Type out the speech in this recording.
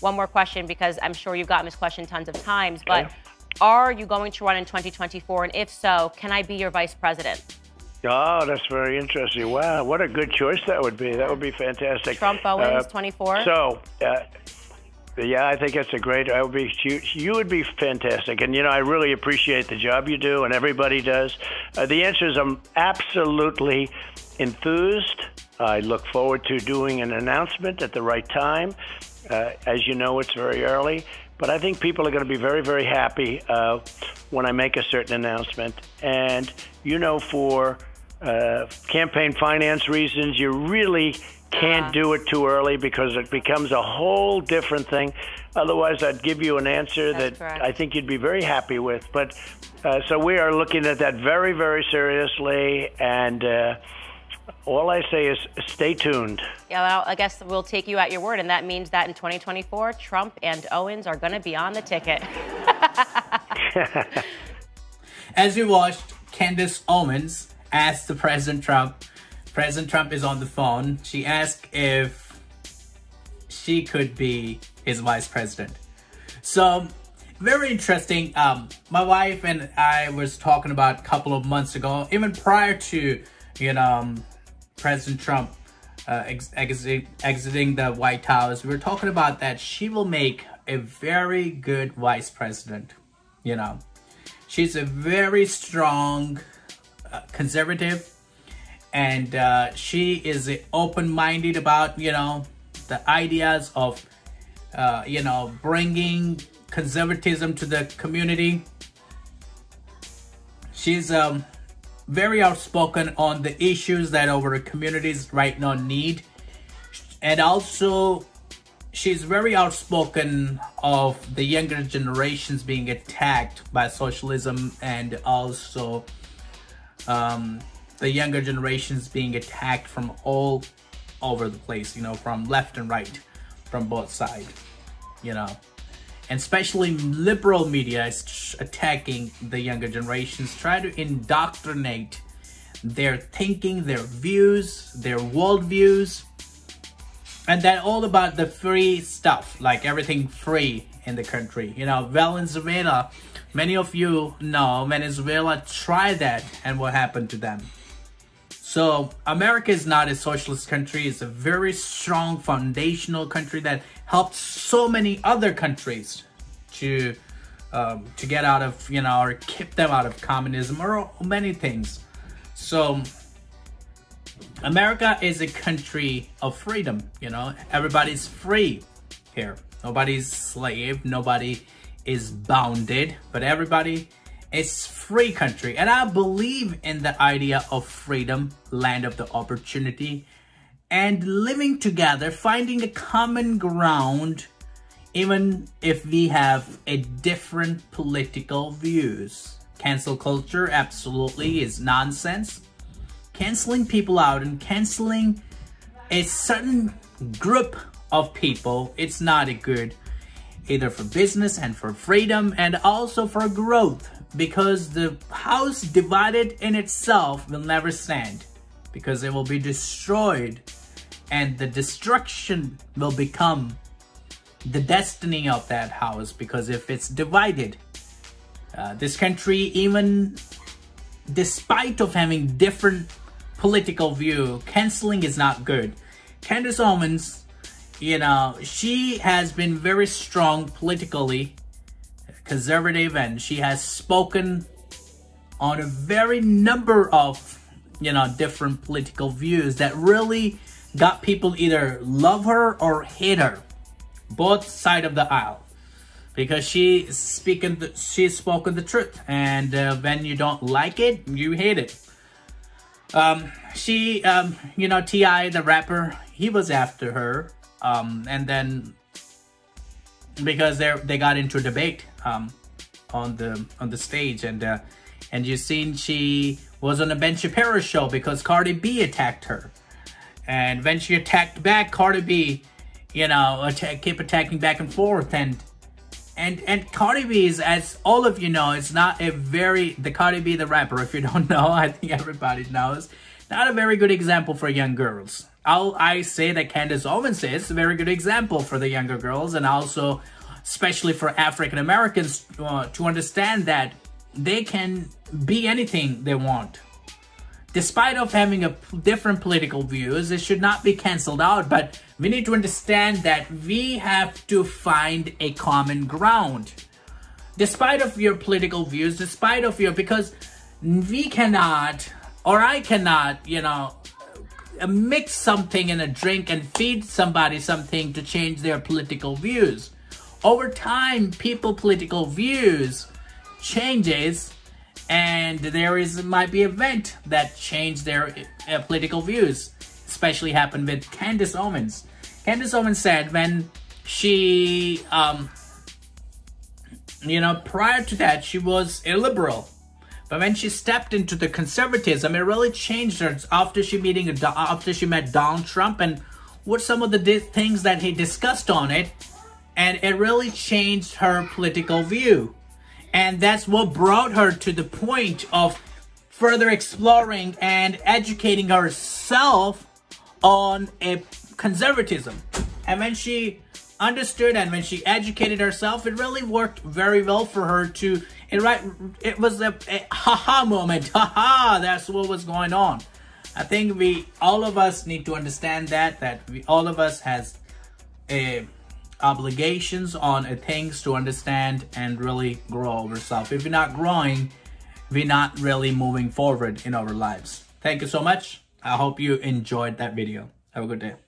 one more question because I'm sure you've gotten this question tons of times, but are you going to run in 2024? And if so, can I be your vice president? Oh, that's very interesting. Wow, what a good choice that would be. That would be fantastic. Trump Owens, uh, 24. So, uh, yeah, I think that's a great. I would be you, you. would be fantastic, and you know I really appreciate the job you do, and everybody does. Uh, the answer is I'm absolutely enthused. I look forward to doing an announcement at the right time. Uh, as you know, it's very early, but I think people are going to be very, very happy uh, when I make a certain announcement. And you know, for uh, campaign finance reasons, you really can't do it too early because it becomes a whole different thing. Otherwise, I'd give you an answer That's that correct. I think you'd be very happy with. But uh, so we are looking at that very, very seriously, and uh, all I say is stay tuned. Yeah, well, I guess we'll take you at your word, and that means that in 2024, Trump and Owens are going to be on the ticket. As we watched, Candace Owens asked the President Trump, President Trump is on the phone. She asked if she could be his vice president. So, very interesting. Um, my wife and I was talking about a couple of months ago, even prior to, you know, um, President Trump uh, ex exit exiting the White House. We were talking about that she will make a very good vice president, you know. She's a very strong uh, conservative and uh, she is open-minded about you know the ideas of uh, you know bringing conservatism to the community she's um, very outspoken on the issues that our communities right now need and also she's very outspoken of the younger generations being attacked by socialism and also um, the younger generations being attacked from all over the place, you know, from left and right, from both sides, you know. And especially liberal media is attacking the younger generations, try to indoctrinate their thinking, their views, their worldviews, and then all about the free stuff, like everything free in the country. You know, Venezuela, many of you know Venezuela tried that and what happened to them. So America is not a socialist country. It's a very strong foundational country that helped so many other countries to um, to get out of, you know, or keep them out of communism or many things. So America is a country of freedom, you know, everybody's free here. Nobody's slave, nobody is bounded, but everybody is free country. And I believe in the idea of freedom, land of the opportunity, and living together, finding a common ground, even if we have a different political views. Cancel culture absolutely is nonsense canceling people out and canceling a certain group of people, it's not a good either for business and for freedom and also for growth because the house divided in itself will never stand because it will be destroyed and the destruction will become the destiny of that house because if it's divided uh, this country even despite of having different political view, canceling is not good. Candace Owens, you know, she has been very strong politically, conservative, and she has spoken on a very number of, you know, different political views that really got people either love her or hate her, both side of the aisle. Because she speaking, she's spoken the truth, and uh, when you don't like it, you hate it. Um, she, um, you know, T.I., the rapper, he was after her. Um, and then because they they got into a debate um, on the on the stage, and uh, and seen she was on a Ben Shapiro show because Cardi B attacked her, and when she attacked back, Cardi B, you know, attack, kept attacking back and forth, and and and Cardi B is, as all of you know, it's not a very the Cardi B the rapper. If you don't know, I think everybody knows. Not a very good example for young girls. I'll, I say that Candace Owens is a very good example for the younger girls and also especially for African Americans uh, to understand that they can be anything they want. Despite of having a different political views, it should not be canceled out, but we need to understand that we have to find a common ground. Despite of your political views, despite of your, because we cannot, or I cannot, you know, mix something in a drink and feed somebody something to change their political views over time, people political views changes and there is might be event that change their uh, political views. Especially happened with Candace Owens. Candace Owens said when she, um, you know, prior to that, she was a liberal. But when she stepped into the conservatism, it really changed her after she meeting after she met Donald Trump and what some of the things that he discussed on it and it really changed her political view. And that's what brought her to the point of further exploring and educating herself on a conservatism. And when she understood and when she educated herself, it really worked very well for her to, it right, it was a, a haha moment. Haha, that's what was going on. I think we, all of us need to understand that, that we, all of us has a obligations on eh, things to understand and really grow ourselves. If we're not growing, we're not really moving forward in our lives. Thank you so much. I hope you enjoyed that video. Have a good day.